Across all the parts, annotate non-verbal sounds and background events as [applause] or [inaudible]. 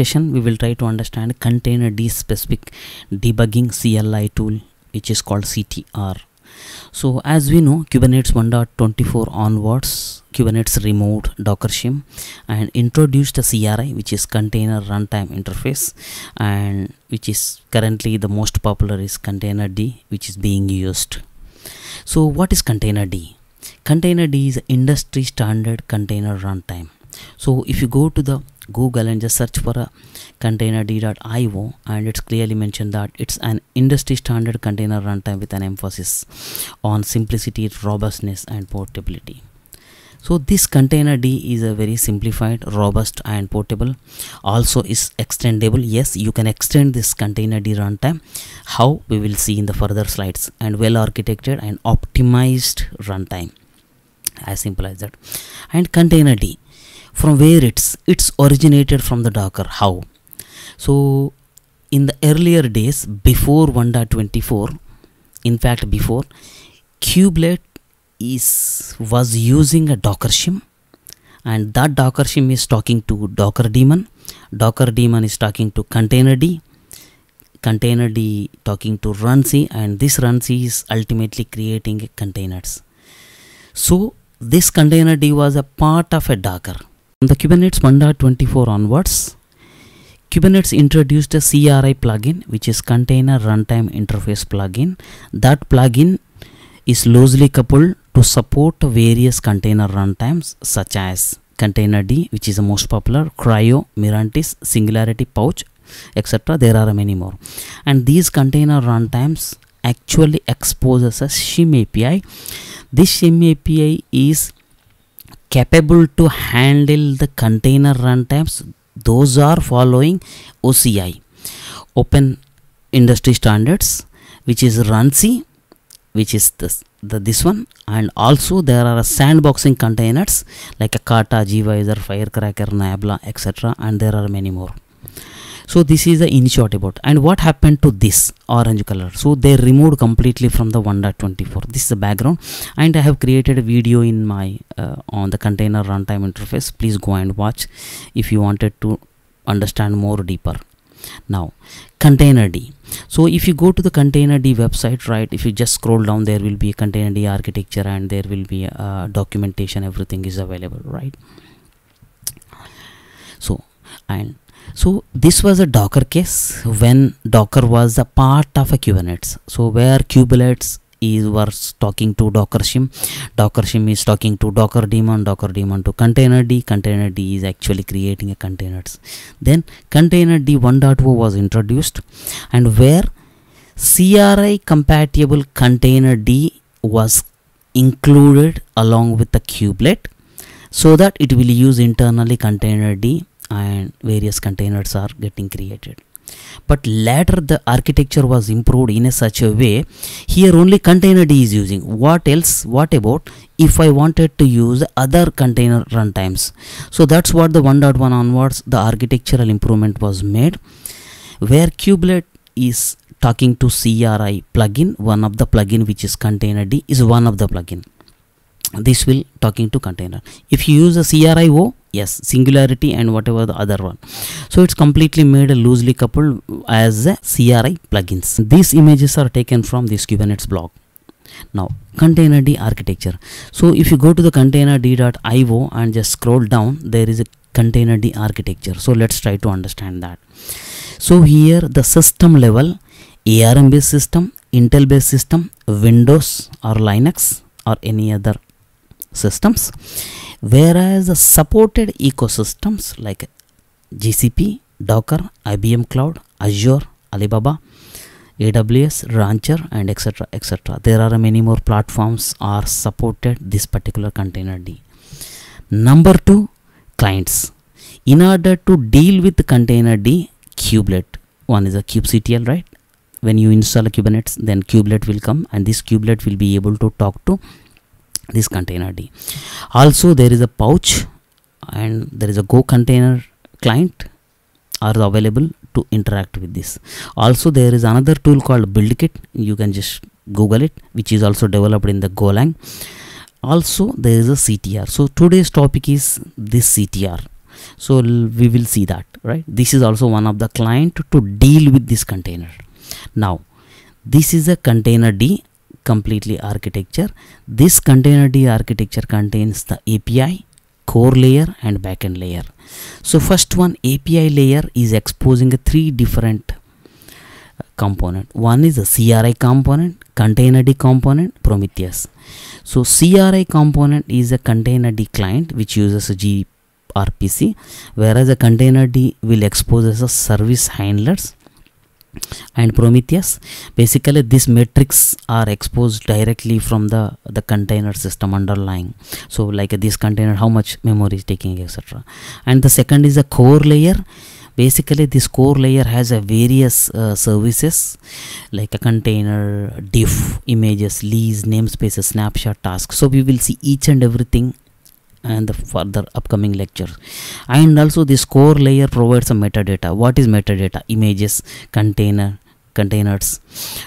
session we will try to understand container D specific debugging CLI tool which is called CTR. So as we know Kubernetes 1.24 onwards Kubernetes removed Docker shim and introduced a CRI which is container runtime interface and which is currently the most popular is container D which is being used. So what is container D? Container D is industry standard container runtime. So if you go to the Google and just search for a container containerd.io and it's clearly mentioned that it's an industry standard container runtime with an emphasis on simplicity, robustness and portability. So this container D is a very simplified, robust and portable. Also is extendable. Yes, you can extend this container D runtime. How we will see in the further slides and well architected and optimized runtime. As simple as that. And container D from where it's it's originated from the docker how? So in the earlier days before 1.24 in fact before kubelet is was using a docker shim. And that docker shim is talking to docker daemon docker daemon is talking to container d. Container d talking to runc and this runc is ultimately creating containers. So this container d was a part of a docker from the Kubernetes 1.24 onwards, Kubernetes introduced a CRI plugin which is Container Runtime Interface plugin. That plugin is loosely coupled to support various container runtimes such as Containerd which is the most popular, CRI-O, Mirantis, Singularity Pouch, etc. There are many more. And these container runtimes actually exposes a shim API. This shim API is capable to handle the container runtimes those are following OCI open industry standards which is runc which is this the this one. And also there are sandboxing containers like a kata gvisor firecracker nabla etc and there are many more so this is the in short about and what happened to this orange color? So they removed completely from the 1.24 this is the background. And i have created a video in my uh, on the container runtime interface. Please go and watch if you wanted to understand more deeper. Now container d. So if you go to the container d website right if you just scroll down there will be a container d architecture and there will be a documentation. Everything is available right? So and so this was a docker case when docker was a part of a kubernetes. So where kubernetes is was talking to docker shim. Docker shim is talking to docker daemon docker daemon to container d. Container d is actually creating a containers. Then container d 1.0 was introduced. And where cri compatible container d was included along with the kubelet so that it will use internally container d and various containers are getting created. But later the architecture was improved in a such a way here only container d is using. What else what about if i wanted to use other container runtimes? So that's what the 1.1 onwards the architectural improvement was made where kubelet is talking to cri plugin. One of the plugin which is container d is one of the plugin. This will talking to container. If you use a CRI-O yes singularity and whatever the other one. So it's completely made loosely coupled as a CRI plugins. These images are taken from this Kubernetes blog now container d architecture. So if you go to the containerd.io and just scroll down there is a container d architecture. So let's try to understand that. So here the system level ARM based system Intel based system Windows or Linux or any other systems whereas supported ecosystems like GCP, Docker, IBM Cloud, Azure, Alibaba, AWS, Rancher and etc etc there are many more platforms are supported this particular container D. Number two clients. In order to deal with container D kubelet. One is a kubectl right? When you install a kubernetes then kubelet will come and this kubelet will be able to talk to this container d. Also there is a pouch and there is a go container client are available to interact with this. Also there is another tool called buildkit you can just google it which is also developed in the golang. Also there is a ctr so today's topic is this ctr so we will see that right? This is also one of the client to deal with this container. Now this is a container d completely architecture. This container d architecture contains the api core layer and backend layer. So first one api layer is exposing three different uh, component. One is a cri component container d component prometheus. So cri component is a container d client which uses a grpc whereas a container d will expose as a service handlers and prometheus basically these metrics are exposed directly from the the container system underlying. So like this container how much memory is taking etc and the second is a core layer. Basically this core layer has a various uh, services like a container diff images lease namespaces snapshot tasks. So we will see each and everything and the further upcoming lectures. And also this core layer provides some metadata. What is metadata? Images container containers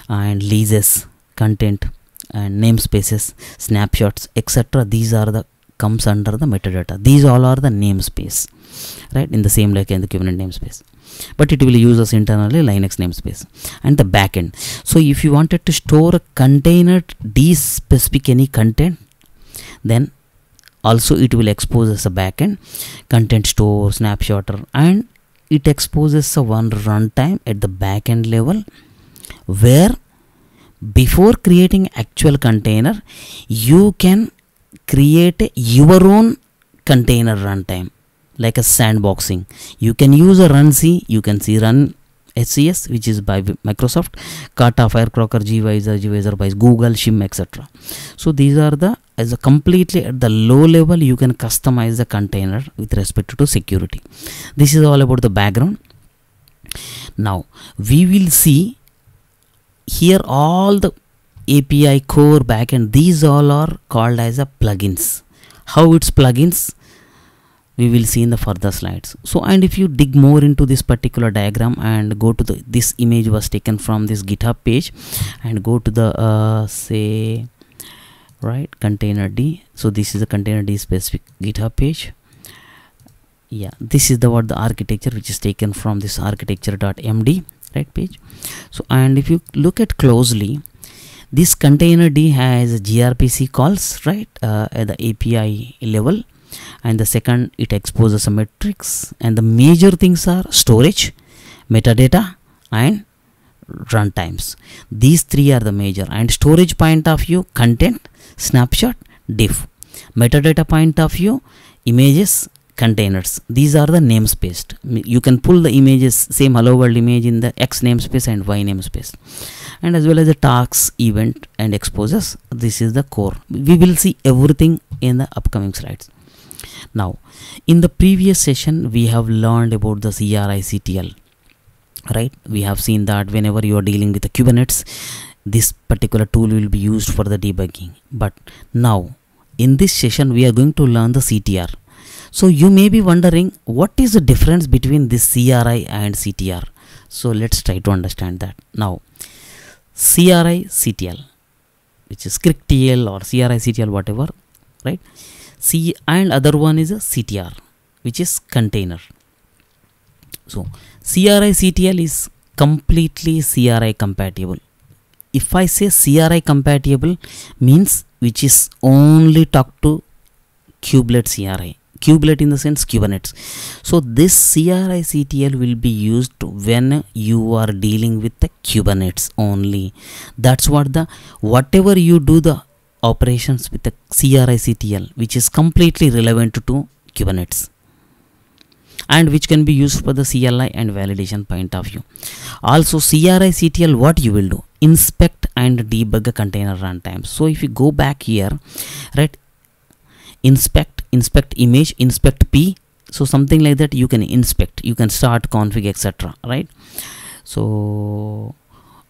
and leases content and namespaces snapshots etc these are the comes under the metadata. These all are the namespace right? In the same like in the kubernetes namespace. But it will use us internally linux namespace and the backend. So if you wanted to store a container d specific any content then also it will expose as a backend content store snapshotter and it exposes a one runtime at the backend level where before creating actual container you can create your own container runtime like a sandboxing you can use a run c you can see run HCS which is by Microsoft, Kata, Firecracker, gvisor, gvisor by Google, Shim, etc. So these are the as a completely at the low level you can customize the container with respect to security. This is all about the background. Now we will see here all the API core backend these all are called as a plugins. How it's plugins? we will see in the further slides so and if you dig more into this particular diagram and go to the this image was taken from this github page and go to the uh, say right? Container d. So this is a container d specific github page. Yeah this is the what the architecture which is taken from this architecture.md right page. So and if you look at closely this container d has grpc calls right uh, at the api level. And the second it exposes a metrics. And the major things are storage metadata and runtimes. These three are the major. And storage point of view content snapshot diff. Metadata point of view images containers. These are the namespace. You can pull the images same hello world image in the x namespace and y namespace. And as well as the tasks event and exposes this is the core. We will see everything in the upcoming slides. Now in the previous session we have learned about the CRI-CTL right? We have seen that whenever you are dealing with the Kubernetes this particular tool will be used for the debugging. But now in this session we are going to learn the CTR so you may be wondering what is the difference between this CRI and CTR so let's try to understand that. Now CRI CTL which is ScriptTL or CRI CTL whatever right? C and other one is a CTR which is container. So CRI CTL is completely CRI compatible. If I say CRI compatible means which is only talk to kubelet CRI. Kubelet in the sense Kubernetes. So this CRI CTL will be used when you are dealing with the Kubernetes only. That's what the whatever you do the operations with the CRI-CTL which is completely relevant to Kubernetes and which can be used for the CLI and validation point of view. Also CRI-CTL what you will do? Inspect and debug a container runtime. So if you go back here, right, inspect, inspect image, inspect P. So something like that you can inspect, you can start config etc. Right. So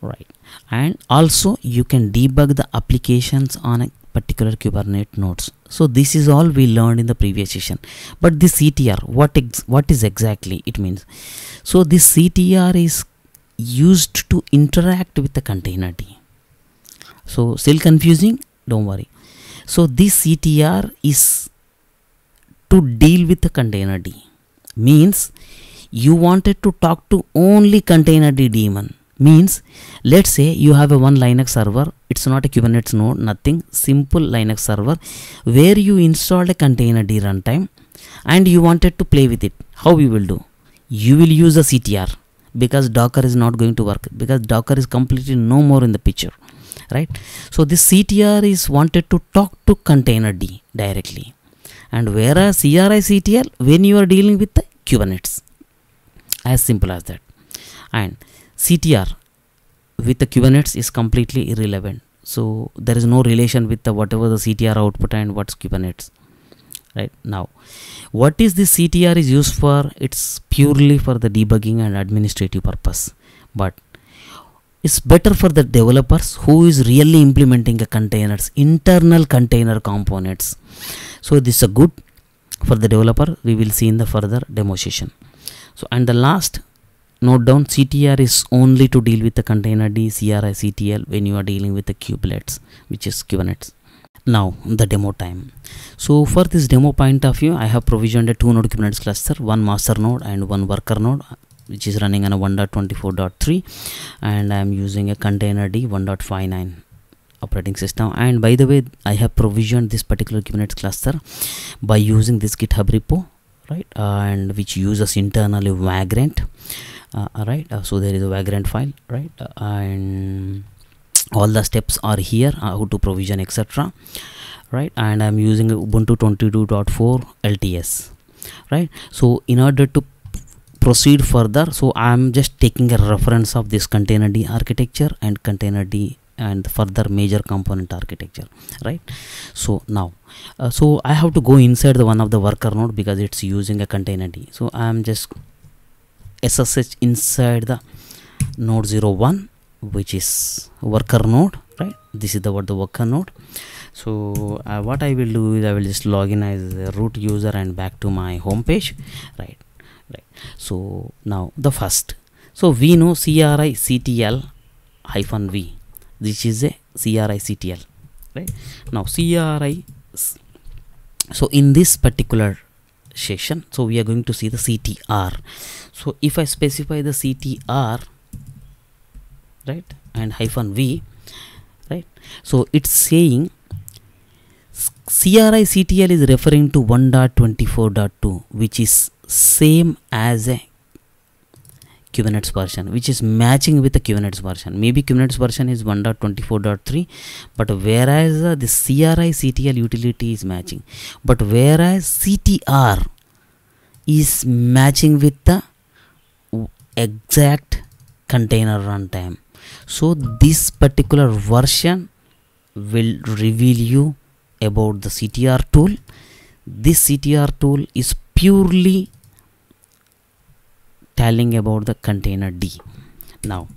right and also you can debug the applications on a particular kubernetes nodes so this is all we learned in the previous session but this ctr what what is exactly it means so this ctr is used to interact with the container d. So still confusing? Don't worry. So this ctr is to deal with the container d. Means you wanted to talk to only container D daemon means let's say you have a one linux server it's not a kubernetes node nothing simple linux server where you installed a container D runtime and you wanted to play with it. How you will do? You will use a ctr because docker is not going to work because docker is completely no more in the picture right? So this ctr is wanted to talk to container d directly. And whereas CRI CTL when you are dealing with the Kubernetes as simple as that. And CTR with the Kubernetes is completely irrelevant. So there is no relation with the whatever the CTR output and what's Kubernetes right? Now what is the CTR is used for? It's purely for the debugging and administrative purpose. But it's better for the developers who is really implementing a containers internal container components. So this is a good for the developer. We will see in the further demo session so and the last note down ctr is only to deal with the container d cri ctl when you are dealing with the kubelets which is kubernetes now the demo time. So for this demo point of view i have provisioned a two node kubernetes cluster one master node and one worker node which is running on a 1.24.3 and i am using a container d 1.59 operating system. And by the way i have provisioned this particular kubernetes cluster by using this github repo right uh, and which uses internally vagrant uh, right uh, so there is a vagrant file right uh, and all the steps are here uh, how to provision etc right? And i'm using ubuntu 22.4 lts right? So in order to proceed further so i'm just taking a reference of this container d architecture and container d and further major component architecture right? So now uh, so i have to go inside the one of the worker node because it's using a container d. So i am just ssh inside the node 01 which is worker node right. this is the what the worker node. So uh, what i will do is i will just log in as a root user and back to my home page right right. So now the first. So we know cri ctl hyphen v. This is a CRI CTL right. Now CRI so in this particular session so we are going to see the CTR so if I specify the CTR right and hyphen V right so it's saying CRI CTL is referring to 1.24.2 which is same as a Kubernetes version which is matching with the Kubernetes version. Maybe Kubernetes version is 1.24.3 but whereas uh, the CRI CTL utility is matching but whereas CTR is matching with the exact container runtime. So this particular version will reveal you about the CTR tool. This CTR tool is purely telling about the container D. Now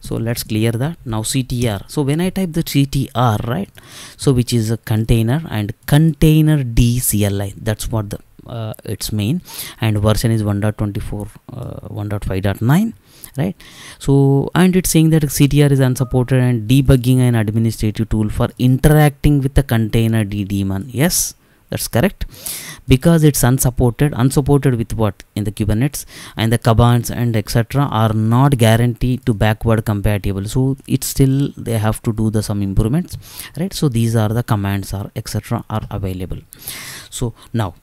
so let's clear that. Now CTR so when I type the CTR right so which is a container and container D CLI that's what the uh, its main. And version is 1.24 uh, 1.5.9 right? So and it's saying that CTR is unsupported and debugging an administrative tool for interacting with the container D daemon yes that's correct. Because it's unsupported unsupported with what? In the kubernetes and the commands and etc are not guaranteed to backward compatible. So it's still they have to do the some improvements right? So these are the commands are etc are available. So now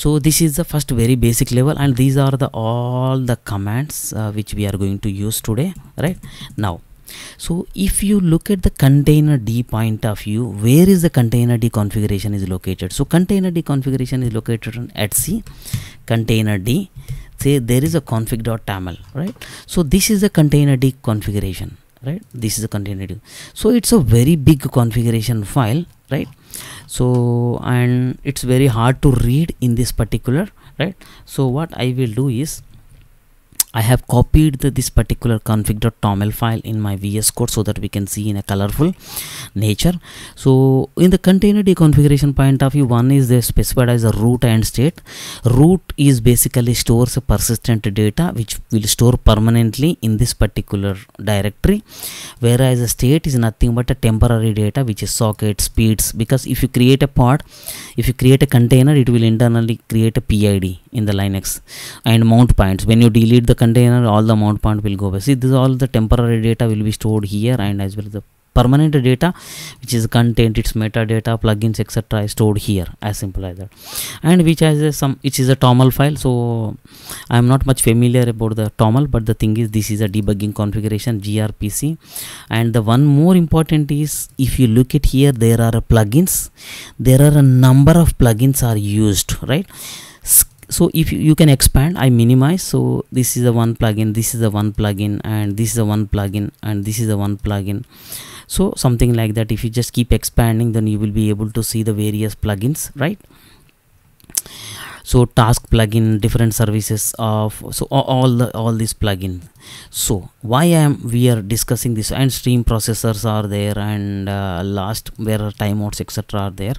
so this is the first very basic level and these are the all the commands uh, which we are going to use today right? Now so if you look at the container d point of view where is the container d configuration is located? So container d configuration is located on etc container d say there is a config.toml right? So this is the container d configuration right? This is a container d. So it's a very big configuration file right so and it's very hard to read in this particular right? So what i will do is I have copied the, this particular config.toml file in my VS Code so that we can see in a colorful nature. So in the container d configuration point of view, one is they specified as a root and state. Root is basically stores a persistent data which will store permanently in this particular directory, whereas the state is nothing but a temporary data which is socket speeds because if you create a pod, if you create a container, it will internally create a PID in the linux and mount points. When you delete the container all the mount point will go away. See this all the temporary data will be stored here and as well as the permanent data which is content its metadata plugins etc is stored here as simple as that. And which has a some which is a toml file. So i am not much familiar about the toml but the thing is this is a debugging configuration grpc and the one more important is if you look at here there are plugins. There are a number of plugins are used right so if you, you can expand i minimize. So this is the one plugin this is the one plugin and this is the one plugin and this is the one plugin. So something like that if you just keep expanding then you will be able to see the various plugins right? So task plugin different services of so all the all these plugins so why am we are discussing this and stream processors are there and uh, last where timeouts etc are there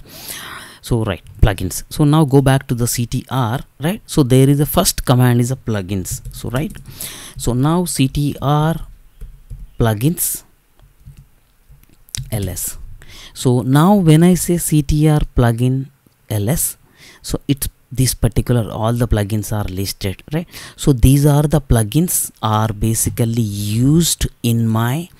so right plugins. So now go back to the ctr right? So there is a first command is a plugins. So right? So now ctr plugins ls so now when i say ctr plugin ls so it's this particular all the plugins are listed right? So these are the plugins are basically used in my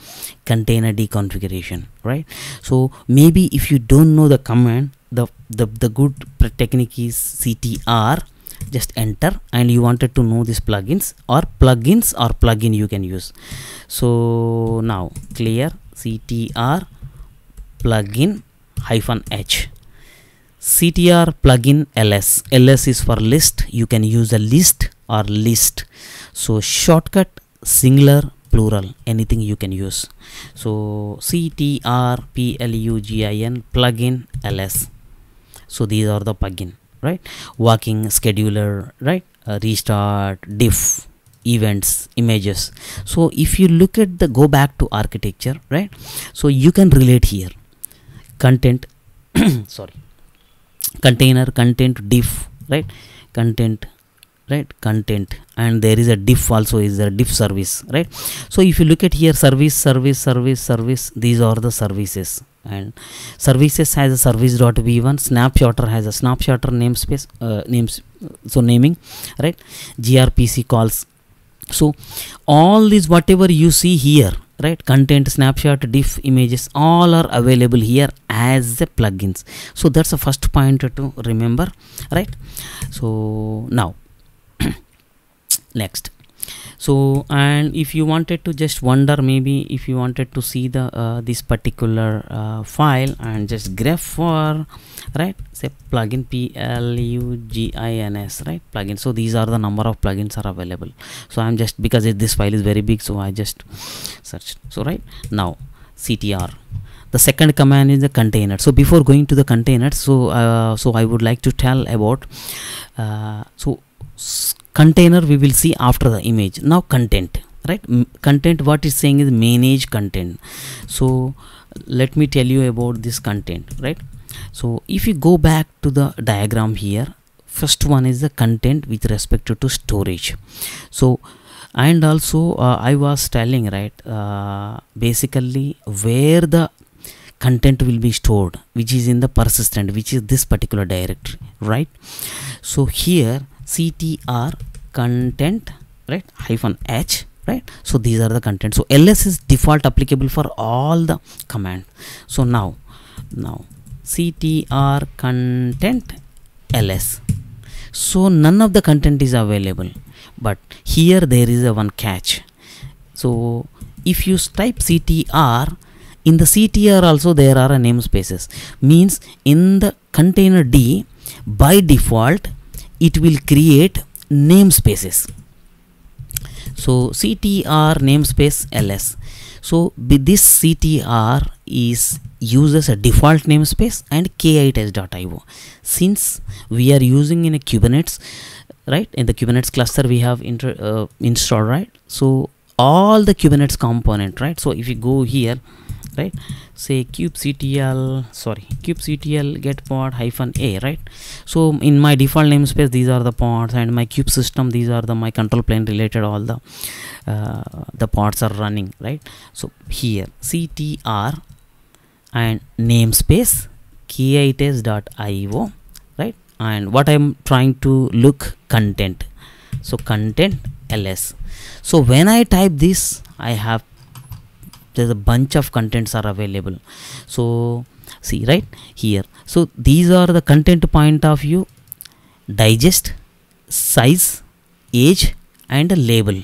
container configuration right? So maybe if you don't know the command the the, the good technique is ctr just enter and you wanted to know these plugins or plugins or plugin you can use. So now clear ctr plugin hyphen h. Ctr plugin ls ls is for list. You can use a list or list. So shortcut singular plural anything you can use. So ctr plugin plugin ls so these are the plugin right? Working scheduler right? Uh, restart diff events images. So if you look at the go back to architecture right? So you can relate here. Content [coughs] sorry. Container content diff right? Content right? Content. And there is a diff also is a diff service right? So if you look at here service service service service these are the services and services has a service dot v1 snapshotter has a snapshotter namespace uh, names so naming right? Grpc calls. So all these whatever you see here right? Content snapshot diff images all are available here as the plugins. So that's the first point to remember right? So now [clears throat] next so and if you wanted to just wonder maybe if you wanted to see the uh, this particular uh, file and just grep for right say plugin p l u g i n s right plugin. So these are the number of plugins are available. So i'm just because it, this file is very big so i just searched. So right now ctr the second command is the container. So before going to the container so uh, so i would like to tell about uh, so container we will see after the image. Now content right? Content what is saying is manage content. So let me tell you about this content right? So if you go back to the diagram here first one is the content with respect to, to storage. So and also uh, i was telling right uh, basically where the content will be stored which is in the persistent which is this particular directory right? So here ctr content right? Hyphen h right? So these are the content so ls is default applicable for all the command. So now now ctr content ls so none of the content is available but here there is a one catch. So if you type ctr in the ctr also there are namespaces means in the container d by default it will create namespaces so ctr namespace ls so this ctr is uses a default namespace and k8s.io since we are using in a kubernetes right in the kubernetes cluster we have inter, uh, installed right? So all the kubernetes component right? So if you go here right say kubectl sorry kubectl get pod hyphen a right? So in my default namespace these are the pods and my kube system these are the my control plane related all the uh, the pods are running right? So here ctr and namespace k8s.io right? And what i'm trying to look content. So content ls so when i type this i have there's a bunch of contents are available. So see right here. So these are the content point of view digest size age and label.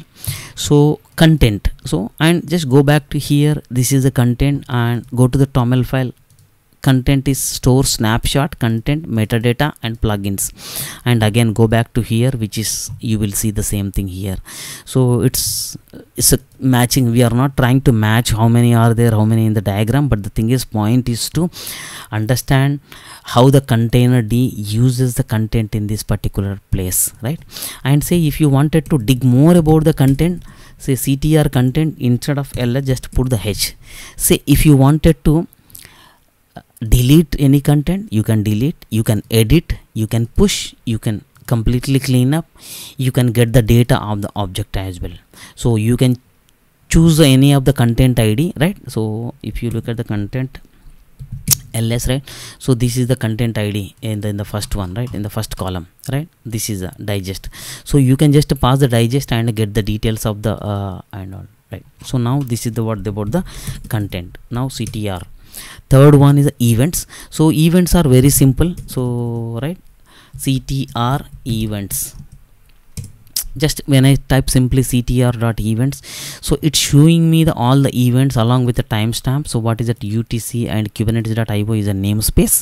So content. So and just go back to here. This is the content and go to the toml file content is store snapshot content metadata and plugins. And again go back to here which is you will see the same thing here. So it's it's a matching. We are not trying to match how many are there how many in the diagram but the thing is point is to understand how the container d uses the content in this particular place right? And say if you wanted to dig more about the content say ctr content instead of ls just put the h. Say if you wanted to delete any content you can delete you can edit you can push you can completely clean up you can get the data of the object as well. So you can choose any of the content id right? So if you look at the content ls right? So this is the content id in the, in the first one right? In the first column right? This is a digest. So you can just pass the digest and get the details of the uh, and all right? So now this is the what about the content. Now ctr third one is events. So events are very simple. So right? Ctr events just when I type simply ctr dot events so it's showing me the all the events along with the timestamp. So what is that utc and kubernetes.io is a namespace.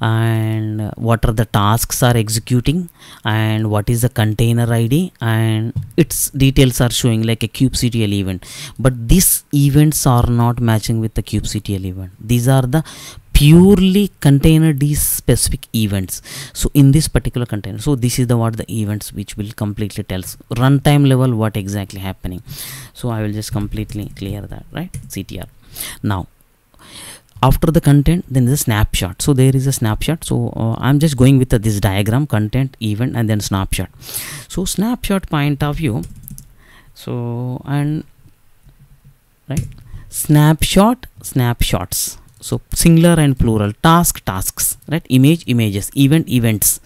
And what are the tasks are executing and what is the container id and its details are showing like a kubectl event. But these events are not matching with the kubectl event. These are the purely container these specific events. So in this particular container so this is the what the events which will completely tells runtime level what exactly happening. So i will just completely clear that right? Ctr now after the content then the snapshot. So there is a snapshot. So uh, i'm just going with uh, this diagram content event and then snapshot. So snapshot point of view so and right? Snapshot snapshots so singular and plural. Task tasks right? Image images event events.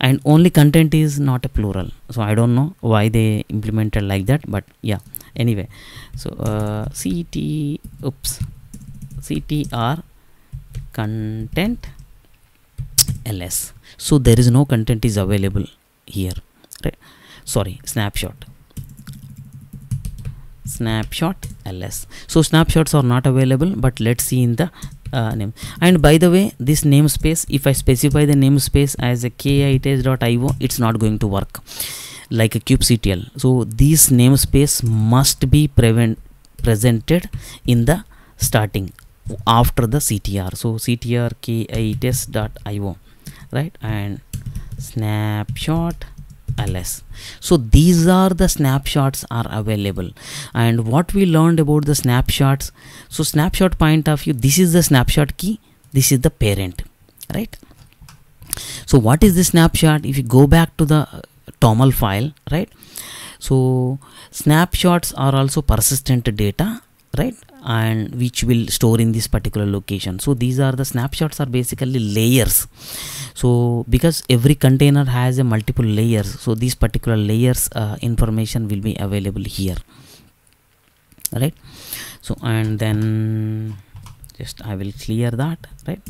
And only content is not a plural. So i don't know why they implemented like that but yeah. Anyway so uh, ct oops. Ctr content ls so there is no content is available here right? Sorry snapshot. Snapshot ls so snapshots are not available but let's see in the uh, name. And by the way this namespace if i specify the namespace as a k8s.io it's not going to work. Like a kubectl. So this namespace must be prevent presented in the starting after the ctr so ctr k8s.io right? And snapshot ls so these are the snapshots are available. And what we learned about the snapshots so snapshot point of view this is the snapshot key this is the parent right? So what is the snapshot? If you go back to the uh, toml file right? So snapshots are also persistent data right and which will store in this particular location. So these are the snapshots are basically layers. So because every container has a multiple layers so these particular layers uh, information will be available here. Right so and then just i will clear that right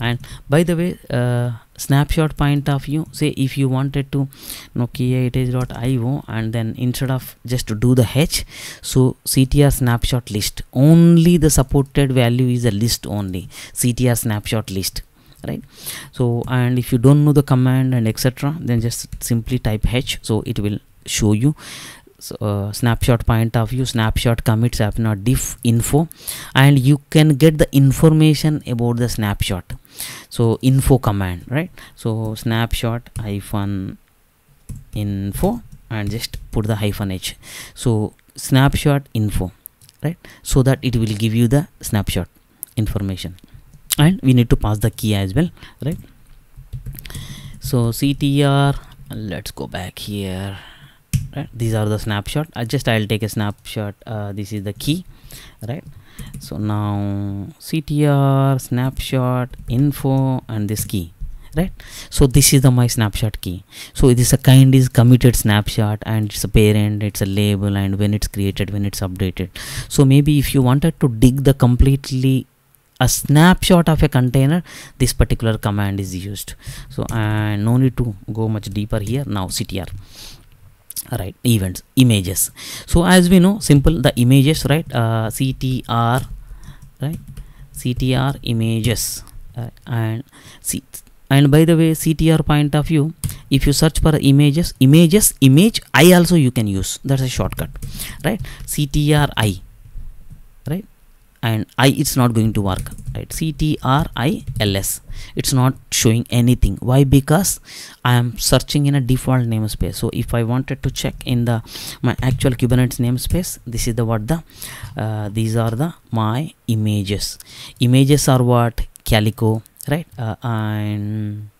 and by the way uh, snapshot point of view say if you wanted to nokia it is dot io and then instead of just to do the h so ctr snapshot list. Only the supported value is a list only ctr snapshot list right? So and if you don't know the command and etc then just simply type h so it will show you. So, uh, snapshot point of view snapshot commits happen not diff info and you can get the information about the snapshot so info command right? So snapshot hyphen info and just put the hyphen h. So snapshot info right? So that it will give you the snapshot information. And we need to pass the key as well right? So ctr let's go back here right? These are the snapshot. I just i'll take a snapshot. Uh, this is the key right so now ctr snapshot info and this key right? So this is the my snapshot key. So this a kind is committed snapshot and it's a parent it's a label and when it's created when it's updated. So maybe if you wanted to dig the completely a snapshot of a container this particular command is used. So uh, no need to go much deeper here. Now ctr right events images. So as we know simple the images right uh, ctr right ctr images and see and by the way ctr point of view if you search for images images image i also you can use. That's a shortcut right? Ctr i right and i it's not going to work right? Ctris it's not showing anything. Why? Because i am searching in a default namespace. So if i wanted to check in the my actual kubernetes namespace this is the what the uh, these are the my images. Images are what? Calico right? Uh, and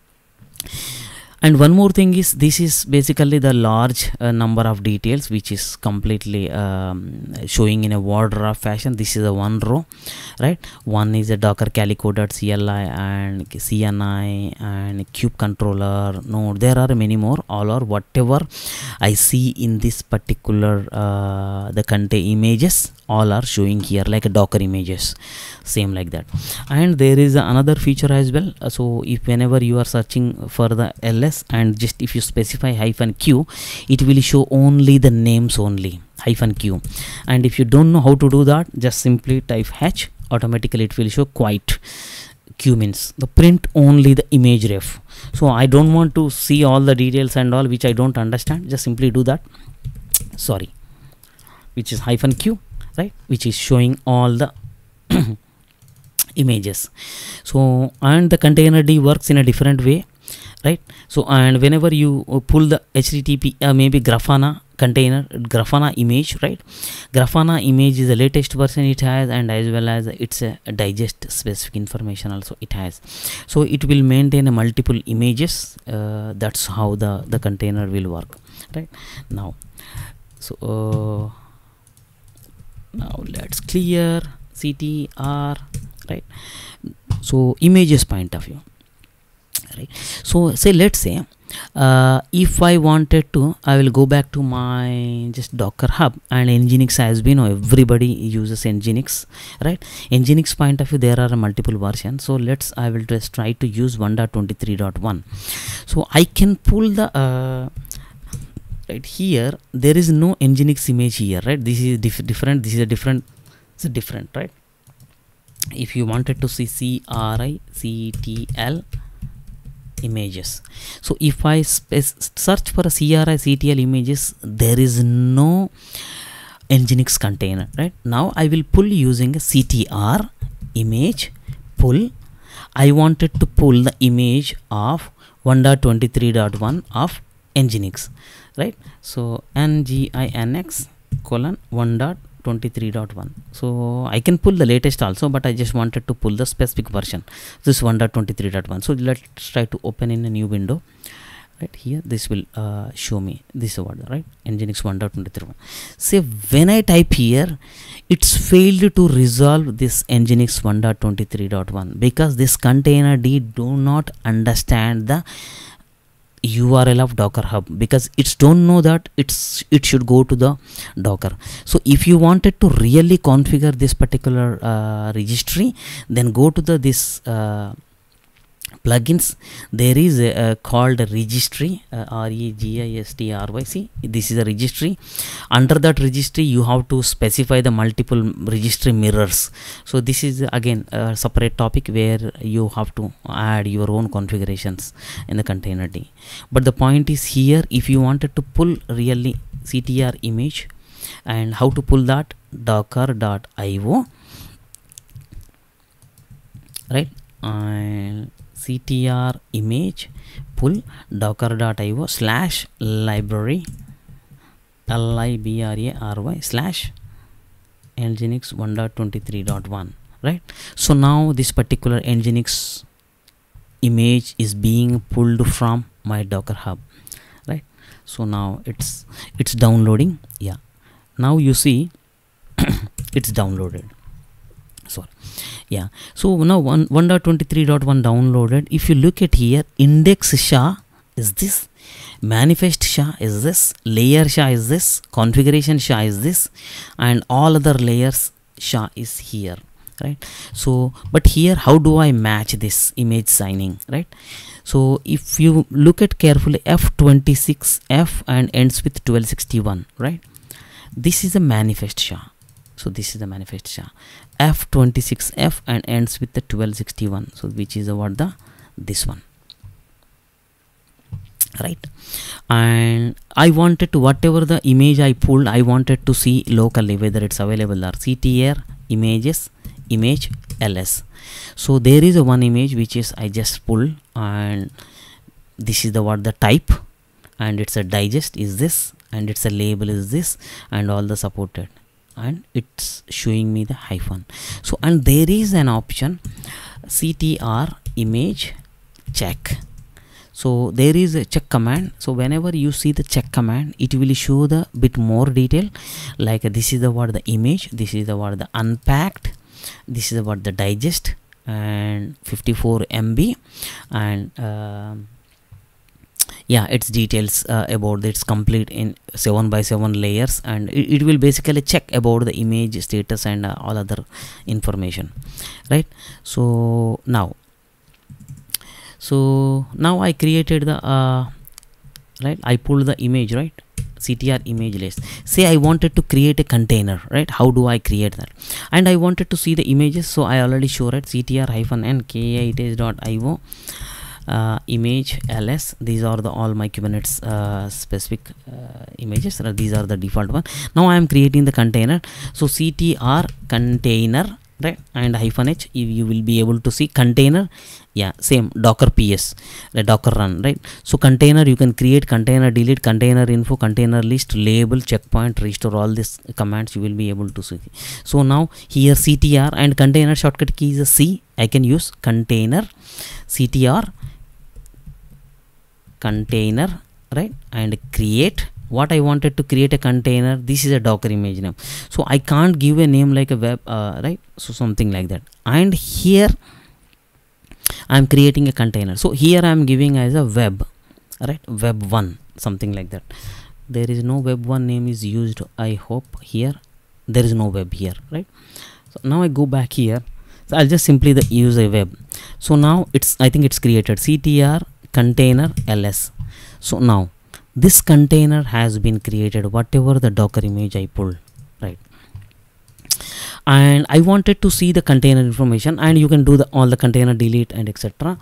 and one more thing is this is basically the large uh, number of details which is completely um, showing in a word fashion. This is a one row right? One is a docker calico.cli and cni and cube controller node there are many more. All or whatever i see in this particular uh, the contain images all are showing here like a docker images same like that. And there is another feature as well. Uh, so if whenever you are searching for the ls and just if you specify hyphen q it will show only the names only hyphen q. And if you don't know how to do that just simply type h automatically it will show quite q means the print only the image ref. So i don't want to see all the details and all which i don't understand just simply do that. Sorry. Which is hyphen q right? Which is showing all the [coughs] images. So and the container d works in a different way. Right? So and whenever you uh, pull the http uh, maybe grafana container grafana image right? Grafana image is the latest version it has and as well as it's a, digest specific information also it has. So it will maintain a multiple images uh, that's how the the container will work. Right? Now so uh, now let's clear ctr right? So images point of view right? So say let's say uh, if I wanted to I will go back to my just docker hub and nginx as we know everybody uses nginx right? Nginx point of view there are multiple versions. So let's I will just try to use 1.23.1 so I can pull the uh, right? Here there is no nginx image here right? This is diff different this is a different it's a different right? If you wanted to see crictl images. So if i search for a crictl images there is no nginx container right? Now i will pull using a ctr image pull. I wanted to pull the image of 1.23.1 of nginx right? So nginx colon 1.23.1 so i can pull the latest also but i just wanted to pull the specific version. This 1.23.1 so let's try to open in a new window. Right here this will uh, show me this word right? Nginx 1.23 say when i type here it's failed to resolve this nginx 1.23.1 because this container d do not understand the url of docker hub because it's don't know that it's it should go to the docker. So if you wanted to really configure this particular uh, registry then go to the this uh, plugins there is a, a called registry uh, r e g i s t r y c. This is a registry. Under that registry you have to specify the multiple registry mirrors. So this is again a separate topic where you have to add your own configurations in the container d. But the point is here if you wanted to pull really ctr image and how to pull that docker.io right? And ctr image pull docker.io slash library l-i-b-r-a-r-y slash nginx 1.23.1 right? So now this particular nginx image is being pulled from my docker hub right? So now it's it's downloading. Yeah. Now you see [coughs] it's downloaded sorry. Yeah. So now 1 1.23.1 downloaded. If you look at here index sha is this manifest sha is this layer sha is this configuration sha is this and all other layers sha is here right? So but here how do i match this image signing right? So if you look at carefully f26f and ends with 1261 right? This is a manifest sha so this is the manifest sha f26f and ends with the 1261 so which is what the this one. Right. And i wanted to whatever the image i pulled i wanted to see locally whether it's available or ctr images image ls so there is a one image which is i just pulled and this is the what the type and it's a digest is this and it's a label is this and all the supported and it's showing me the hyphen. So and there is an option ctr image check. So there is a check command. So whenever you see the check command it will show the bit more detail. Like uh, this is the what the image this is the what the unpacked this is what the digest and 54 mb and um yeah its details uh, about its complete in 7 by 7 layers and it, it will basically check about the image status and uh, all other information. Right? So now so now i created the uh, right? I pulled the image right? Ctr image list. Say i wanted to create a container right? How do i create that? And i wanted to see the images so i already showed it ctr hyphen n k8s.io uh, image ls these are the all my kubernetes uh, specific uh, images. Uh, these are the default one. Now i am creating the container. So ctr container right and hyphen h you, you will be able to see container yeah same docker ps the docker run right? So container you can create container delete container info container list label checkpoint restore all these commands you will be able to see. So now here ctr and container shortcut key is a c. I can use container ctr container right? And create. What I wanted to create a container this is a docker image name. So I can't give a name like a web uh, right? So something like that. And here I'm creating a container. So here I'm giving as a web right? Web 1 something like that. There is no web 1 name is used I hope here. There is no web here right? So now I go back here. So I'll just simply the use a web. So now it's I think it's created. Ctr container ls so now this container has been created whatever the docker image i pulled right? And i wanted to see the container information and you can do the all the container delete and etc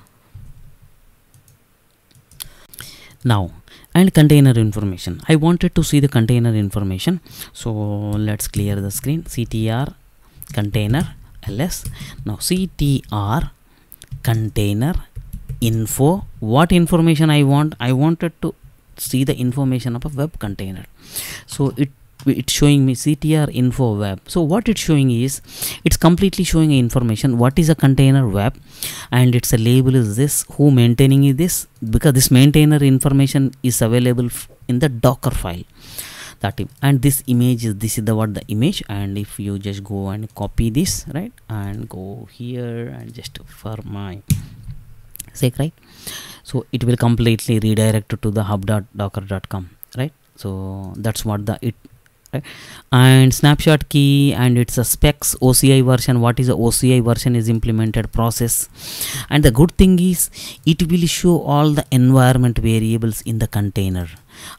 now and container information. I wanted to see the container information. So let's clear the screen. Ctr container ls now ctr container info. What information i want? I wanted to see the information of a web container. So it it's showing me ctr info web. So what it's showing is it's completely showing information. What is a container web? And it's a label is this. Who maintaining is this? Because this maintainer information is available in the docker file. That and this image is this is the what the image. And if you just go and copy this right and go here and just for my sake right? So it will completely redirect to the hub.docker.com right? So that's what the it right? and snapshot key and it's a specs oci version. What is the oci version is implemented process. And the good thing is it will show all the environment variables in the container.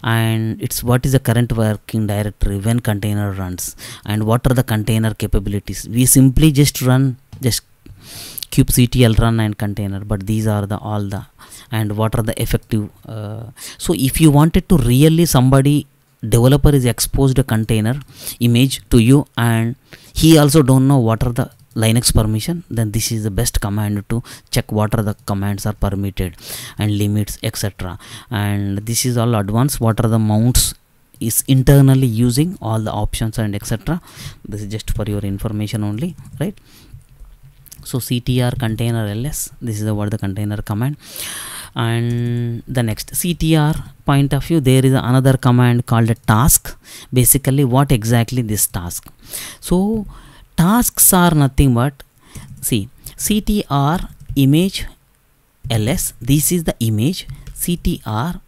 And it's what is the current working directory when container runs and what are the container capabilities. We simply just run just kubectl run and container but these are the all the and what are the effective uh, so if you wanted to really somebody developer is exposed a container image to you and he also don't know what are the linux permission then this is the best command to check what are the commands are permitted and limits etc and this is all advanced what are the mounts is internally using all the options and etc this is just for your information only right so ctr container ls this is the what the container command. And the next ctr point of view there is another command called a task. Basically what exactly this task? So tasks are nothing but see ctr image ls this is the image. Ctr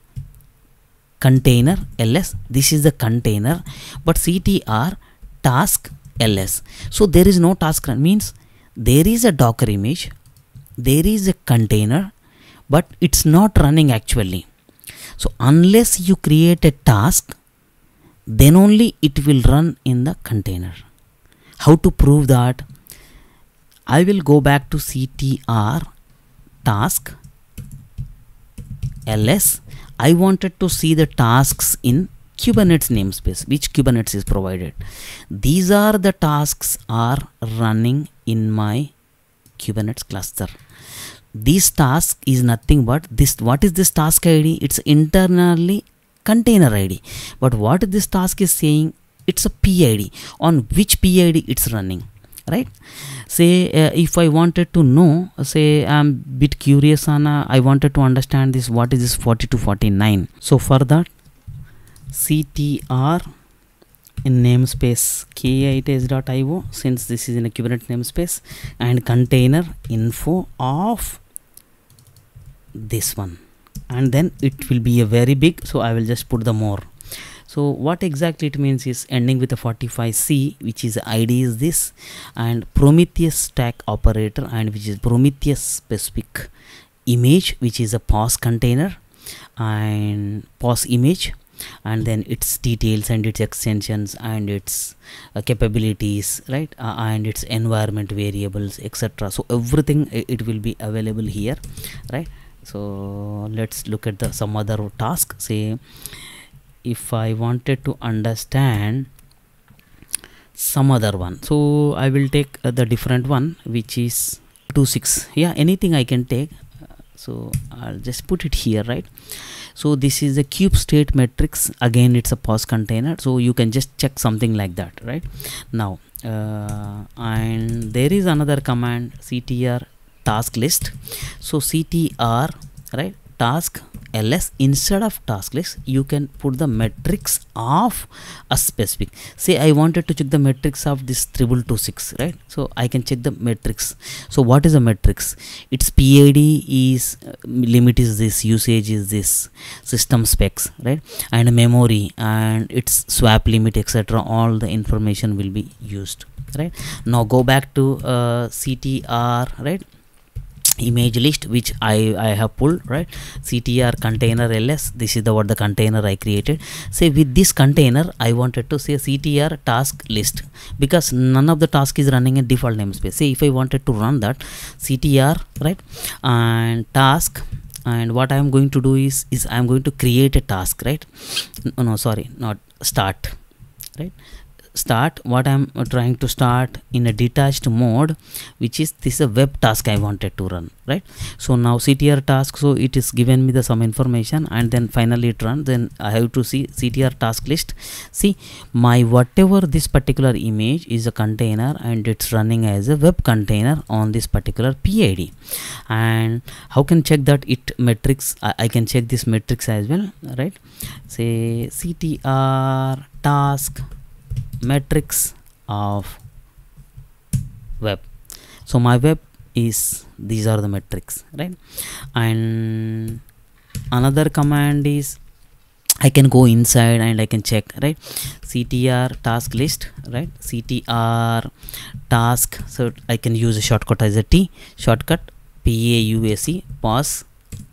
container ls this is the container. But ctr task ls so there is no task means there is a docker image. There is a container but it's not running actually. So unless you create a task then only it will run in the container. How to prove that? I will go back to ctr task ls. I wanted to see the tasks in kubernetes namespace which kubernetes is provided. These are the tasks are running in my kubernetes cluster. This task is nothing but this what is this task id it's internally container id but what this task is saying it's a pid on which pid it's running right? Say uh, if i wanted to know say i'm bit curious uh, i wanted to understand this what is this 40 to 49 so for that ctr in namespace k8s.io since this is in a kubernetes namespace and container info of this one. And then it will be a very big so i will just put the more. So what exactly it means is ending with a 45c which is id is this and prometheus stack operator and which is prometheus specific image which is a pause container and pause image and then its details and its extensions and its uh, capabilities right uh, and its environment variables etc so everything it will be available here right? So let's look at the some other task. Say if I wanted to understand some other one. So I will take uh, the different one which is 2 6 yeah anything I can take so I'll just put it here right? So this is a kube-state-metrics. Again it's a pause container. So you can just check something like that right? Now uh, and there is another command ctr task list. So ctr right task ls instead of task list you can put the metrics of a specific. Say i wanted to check the metrics of this triple two six right? So i can check the metrics. So what is the metrics? Its pid is uh, limit is this usage is this system specs right? And memory and its swap limit etc all the information will be used right? Now go back to uh, ctr right image list which I, I have pulled right? Ctr container ls this is the what the container I created. Say with this container I wanted to say ctr task list because none of the task is running in default namespace. Say if I wanted to run that ctr right and task and what I am going to do is is I am going to create a task right? No, no sorry not start right start what I'm trying to start in a detached mode which is this a web task I wanted to run right? So now CTR task so it is given me the some information and then finally it run then I have to see CTR task list. See my whatever this particular image is a container and it's running as a web container on this particular PID and how can check that it metrics I, I can check this metrics as well right? Say CTR task metrics of web. So my web is these are the metrics right? And another command is I can go inside and I can check right? CTR task list right? CTR task so I can use a shortcut as a T shortcut PAUSE pause.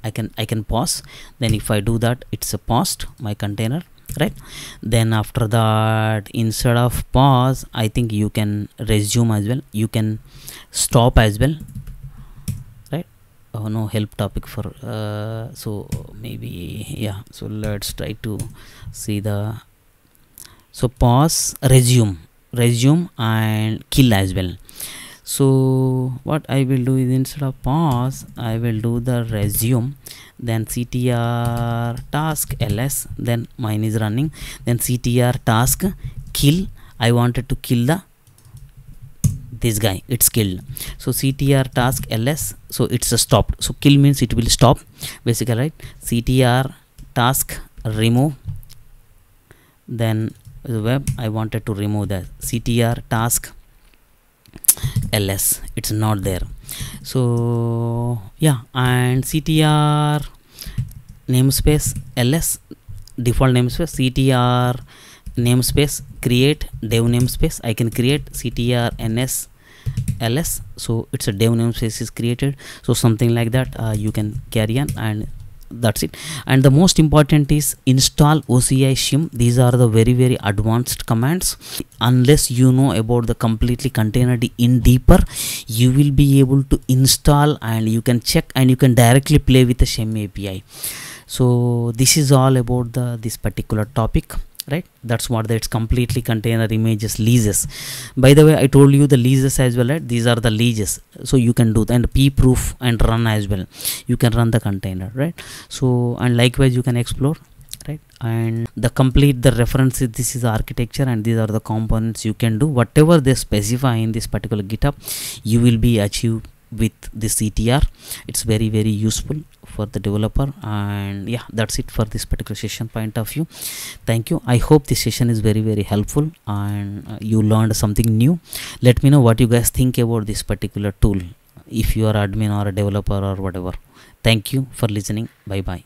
I can I can pause. Then if I do that it's a paused my container right then after that instead of pause i think you can resume as well. You can stop as well. Right? Oh no help topic for uh, so maybe yeah. So let's try to see the so pause resume. Resume and kill as well. So what I will do is instead of pause I will do the resume then ctr task ls then mine is running. Then ctr task kill. I wanted to kill the this guy. It's killed. So ctr task ls so it's a stopped. So kill means it will stop basically right? Ctr task remove. Then the web I wanted to remove the ctr task ls it's not there so yeah and ctr namespace ls default namespace ctr namespace create dev namespace i can create ctr ns ls so it's a dev namespace is created. So something like that uh, you can carry on and that's it. And the most important is install oci shim. These are the very very advanced commands. Unless you know about the completely containerd in deeper you will be able to install and you can check and you can directly play with the shim api so this is all about the this particular topic right? That's what that's completely container images leases. By the way i told you the leases as well right? These are the leases. So you can do and pprof and run as well. You can run the container right? So and likewise you can explore right? And the complete the reference this is architecture and these are the components you can do. Whatever they specify in this particular github you will be achieve with this ctr it's very very useful for the developer and yeah that's it for this particular session point of view. Thank you. I hope this session is very very helpful and uh, you learned something new. Let me know what you guys think about this particular tool if you are admin or a developer or whatever. Thank you for listening. Bye bye